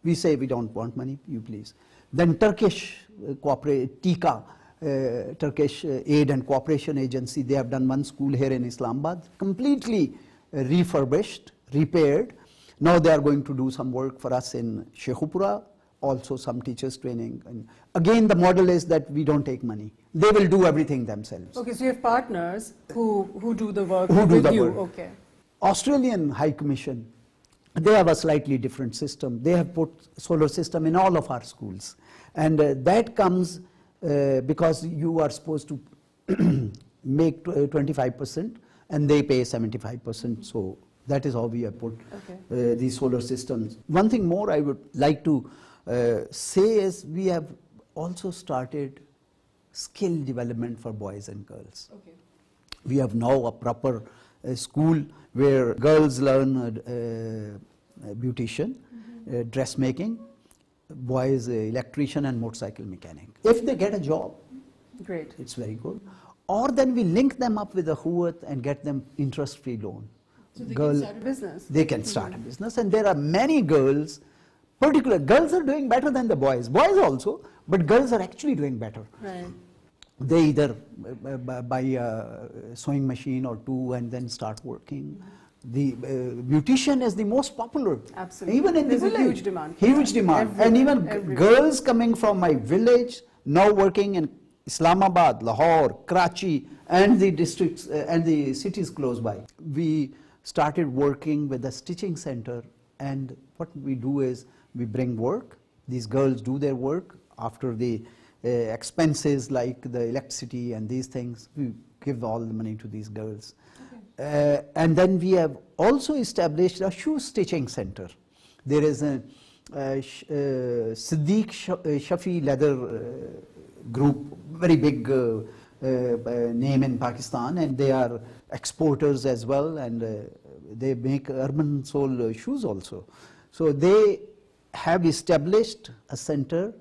We say we don't want money, you please. Then Turkish uh, cooperate, TIKA, uh, Turkish uh, Aid and Cooperation Agency, they have done one school here in Islamabad, completely uh, refurbished, repaired. Now they are going to do some work for us in Sheikhupura, also some teachers training. And again, the model is that we don't take money. They will do everything themselves. Okay, so you have partners who, who do the work Who do with the you. work. Okay. Australian High Commission, they have a slightly different system. They have put solar system in all of our schools. And uh, that comes uh, because you are supposed to (clears throat) make uh, 25% and they pay 75%. So that is how we have put Okay. uh, these solar systems. One thing more I would like to uh, say is we have also started skill development for boys and girls. Okay. We have now a proper uh, school where girls learn uh, uh, beautician, uh, dressmaking, boys uh, electrician and motorcycle mechanic. If they get a job, Great. it's very good. Or then we link them up with Akhuwat and get them interest-free loan. So they Girl- can start a business. they can start a business and there are many girls particular girls are doing better than the boys boys also but girls are actually doing better Right. they either uh, buy a sewing machine or two and then start working the uh, beautician is the most popular Absolutely. even in There's the a village huge demand. huge demand and even everywhere. girls coming from my village now working in Islamabad, Lahore, Karachi, and the districts uh, and the cities close by. We started working with the stitching center, and what we do is we bring work. These girls do their work after the uh, expenses like the electricity and these things. We give all the money to these girls. Uh, and then we have also established a shoe stitching center. There is a uh, Sh- uh, Siddiq Sh- uh, Shafi leather uh, group, very big uh, name in Pakistan, and they are exporters as well, and uh, they make urban sole shoes also. So they have established a center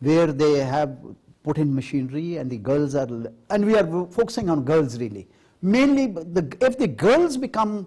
where they have put in machinery, and the girls are, and we are focusing on girls really. Mainly, the, if the girls become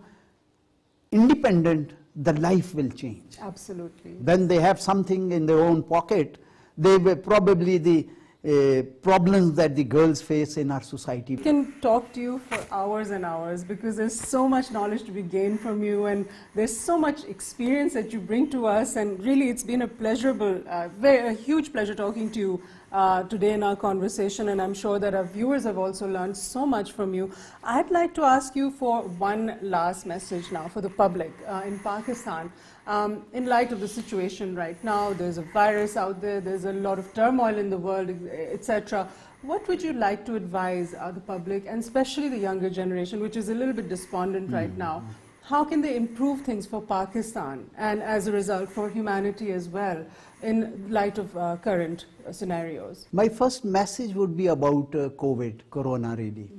independent, the life will change Absolutely. when they have something in their own pocket, they will probably the uh, problems that the girls face in our society. We can talk to you for hours and hours because there's so much knowledge to be gained from you and there's so much experience that you bring to us and really it's been a pleasurable, uh, very, a huge pleasure talking to you uh, today in our conversation and I'm sure that our viewers have also learned so much from you. I'd like to ask you for one last message now for the public uh, in Pakistan. Um, in light of the situation right now, there's a virus out there, there's a lot of turmoil in the world, etc. What would you like to advise uh, the public, and especially the younger generation, which is a little bit despondent right now? How can they improve things for Pakistan and, as a result, for humanity as well, in light of uh, current uh, scenarios? My first message would be about uh, COVID, Corona really.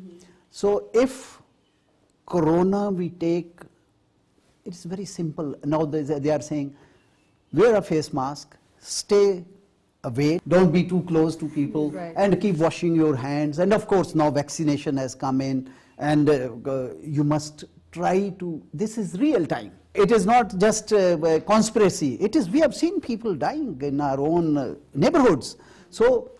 So if Corona we take, it's very simple. Now they, they are saying, wear a face mask, stay away, don't be too close to people, Right. and keep washing your hands. And of course, now vaccination has come in, and uh, you must try to. This is real time. It is not just uh, a conspiracy. It is. We have seen people dying in our own uh, neighborhoods. So,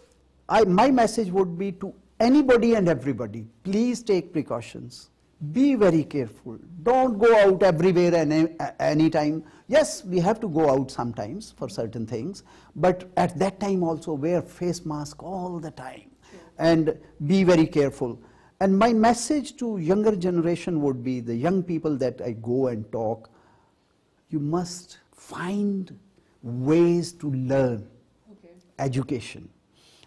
I, my message would be to anybody and everybody: please take precautions. Be very careful. Don't go out everywhere and a- anytime. Yes, we have to go out sometimes for certain things, but at that time also wear face mask all the time and be very careful. And my message to younger generation would be the young people that I go and talk, you must find ways to learn Okay. education.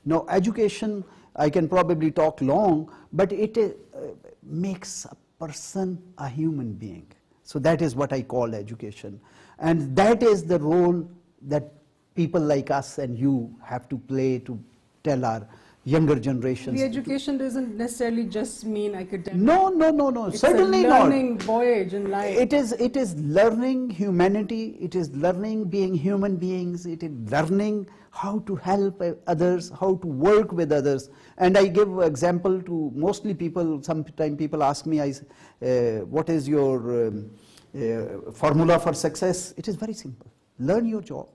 Now, education, I can probably talk long, but it uh, makes a person a human being. So that is what I call education. And that is the role that people like us and you have to play to tell our younger generations. The education doesn't necessarily just mean academic. no, no, no, no, it's certainly a not. learning voyage in life. It is, it is learning humanity, it is learning being human beings, it is learning how to help others, how to work with others. And I give example to mostly people, sometimes people ask me, I, uh, what is your um, uh, formula for success? It is very simple. Learn your job.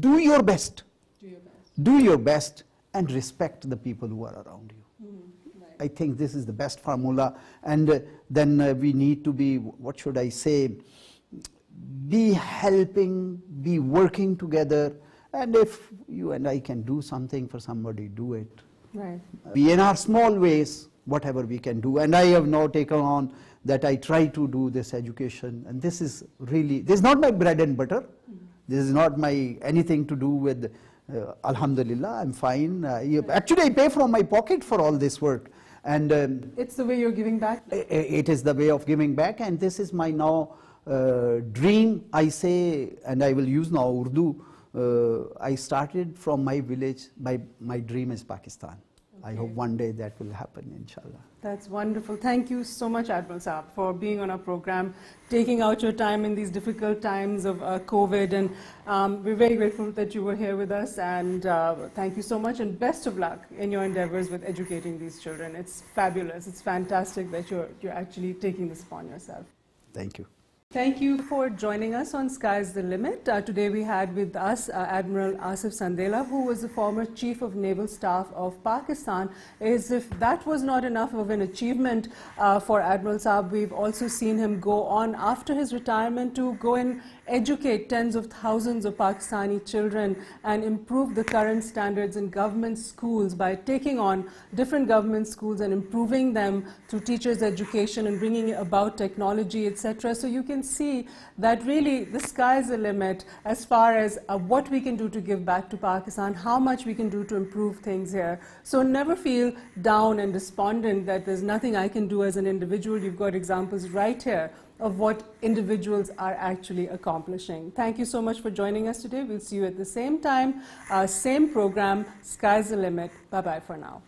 Do your best. Do your best. Do your best and respect the people who are around you. Mm, right. I think this is the best formula. And uh, then uh, we need to be, what should I say, be helping, be working together. And if you and I can do something for somebody, do it. Right. We, in our small ways, whatever we can do. And I have now taken on that I try to do this education. And this is really, this is not my bread and butter. This is not my anything to do with, uh, Alhamdulillah, I'm fine. Uh, you- actually, I pay from my pocket for all this work. And um, It's the way you're giving back. It is the way of giving back and this is my now uh, dream i say and i will use now urdu i started from my village my, my dream is pakistan I hope one day that will happen, inshallah. That's wonderful. Thank you so much, Admiral Saab, for being on our program, taking out your time in these difficult times of uh, COVID. And um, we're very grateful that you were here with us. And uh, thank you so much. And best of luck in your endeavors with educating these children. It's fabulous. It's fantastic that you're, you're actually taking this upon yourself. Thank you. Thank you for joining us on Sky's the Limit. Uh, today we had with us uh, Admiral Asif Sandila, who was the former Chief of Naval Staff of Pakistan. As if that was not enough of an achievement uh, for Admiral Saab, we've also seen him go on after his retirement to go and educate tens of thousands of Pakistani children and improve the current standards in government schools by taking on different government schools and improving them through teachers' education and bringing about technology, etc. So you can see that really the sky is the limit as far as uh, what we can do to give back to Pakistan, how much we can do to improve things here. So never feel down and despondent that there's nothing I can do as an individual. You've got examples right here of what individuals are actually accomplishing. Thank you so much for joining us today. We'll see you at the same time, uh, same program, Sky's the Limit. Bye-bye for now.